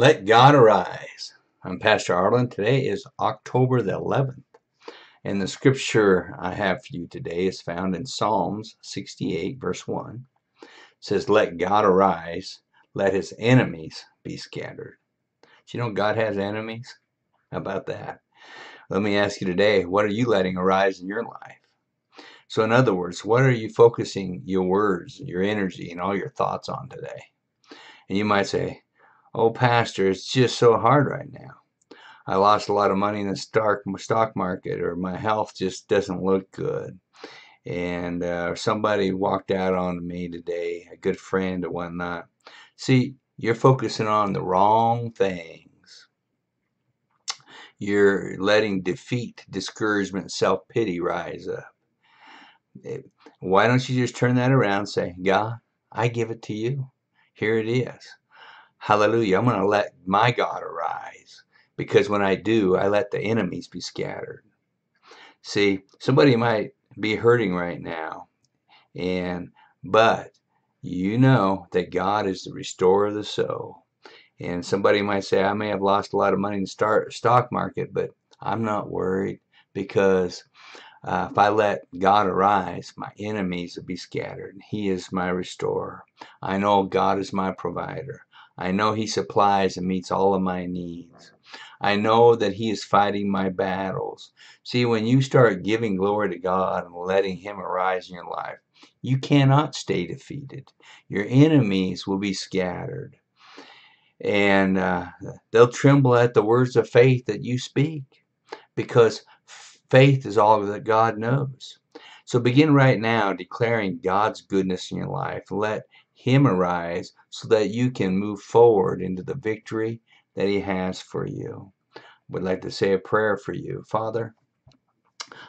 Let God arise. I'm Pastor Arlen. Today is October the 11th. And the scripture I have for you today is found in Psalms 68, verse 1. It says, Let God arise, let his enemies be scattered. Do you know God has enemies? How about that? Let me ask you today, what are you letting arise in your life? So, in other words, what are you focusing your words, your energy, and all your thoughts on today? And you might say, Oh, Pastor, it's just so hard right now. I lost a lot of money in the stock stock market, or my health just doesn't look good. And uh, somebody walked out on me today, a good friend or whatnot. See, you're focusing on the wrong things. You're letting defeat, discouragement, self pity rise up. Why don't you just turn that around and say, God, I give it to you. Here it is. Hallelujah. I'm going to let my God arise because when I do, I let the enemies be scattered. See, somebody might be hurting right now, and but you know that God is the restorer of the soul. And somebody might say, I may have lost a lot of money in the stock market, but I'm not worried because uh, if I let God arise, my enemies will be scattered. He is my restorer. I know God is my provider. I know He supplies and meets all of my needs. I know that He is fighting my battles. See, when you start giving glory to God and letting Him arise in your life, you cannot stay defeated. Your enemies will be scattered. And uh, they'll tremble at the words of faith that you speak because faith is all that God knows. So begin right now declaring God's goodness in your life. Let him arise so that you can move forward into the victory that He has for you. Would like to say a prayer for you. Father,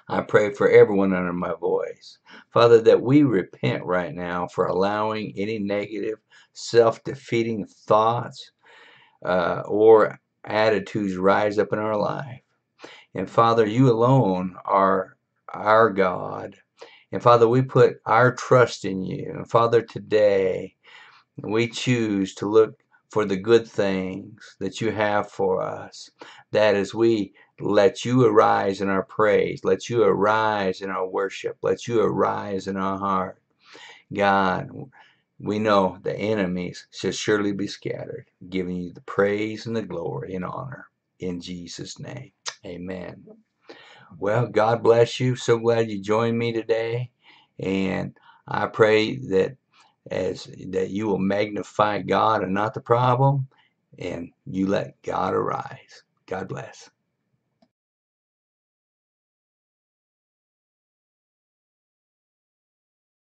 I pray for everyone under my voice. Father, that we repent right now for allowing any negative, self defeating thoughts uh, or attitudes rise up in our life. And Father, you alone are our God and Father, we put our trust in you. And Father, today we choose to look for the good things that you have for us. That as we let you arise in our praise, let you arise in our worship, let you arise in our heart. God, we know the enemies shall surely be scattered, giving you the praise and the glory and honor. In Jesus' name, amen. Well, God bless you. So glad you joined me today. And I pray that as that you will magnify God and not the problem, and you let God arise. God bless.